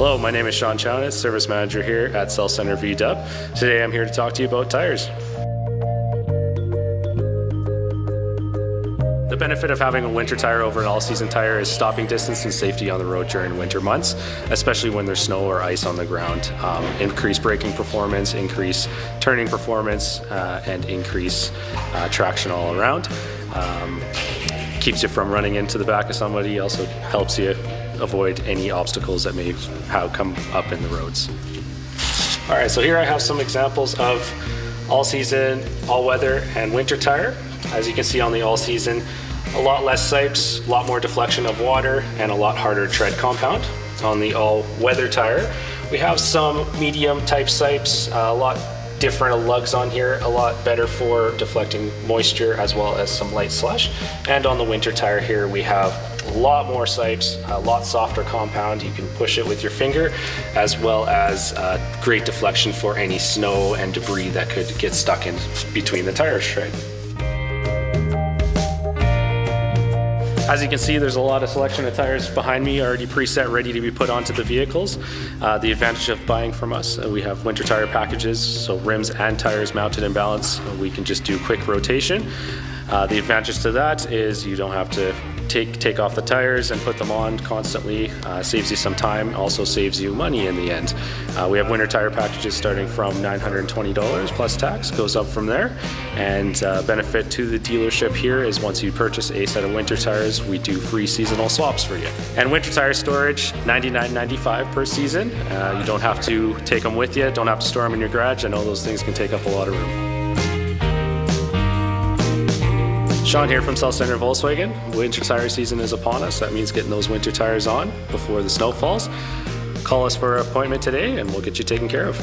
Hello, my name is Sean Chownis, Service Manager here at South Centre VW. Today I'm here to talk to you about tires. The benefit of having a winter tire over an all-season tire is stopping distance and safety on the road during winter months, especially when there's snow or ice on the ground. Um, increase braking performance, increase turning performance, uh, and increase uh, traction all around. Um, keeps you from running into the back of somebody, also helps you avoid any obstacles that may have come up in the roads. All right, so here I have some examples of all season, all weather, and winter tire. As you can see on the all season, a lot less sipes, a lot more deflection of water, and a lot harder tread compound. On the all weather tire, we have some medium type sipes, a lot different lugs on here, a lot better for deflecting moisture as well as some light slush. And on the winter tire here, we have a lot more sipes, a lot softer compound. You can push it with your finger, as well as uh, great deflection for any snow and debris that could get stuck in between the tires tread. As you can see, there's a lot of selection of tires behind me already preset, ready to be put onto the vehicles. Uh, the advantage of buying from us, uh, we have winter tire packages, so rims and tires mounted in balance. We can just do quick rotation. Uh, the advantage to that is you don't have to take take off the tires and put them on constantly. Uh, saves you some time, also saves you money in the end. Uh, we have winter tire packages starting from $920 plus tax, goes up from there. And uh, benefit to the dealership here is once you purchase a set of winter tires, we do free seasonal swaps for you. And winter tire storage, $99.95 per season. Uh, you don't have to take them with you, don't have to store them in your garage. I know those things can take up a lot of room. Sean here from South Centre Volkswagen. Winter tire season is upon us. That means getting those winter tires on before the snow falls. Call us for an appointment today and we'll get you taken care of.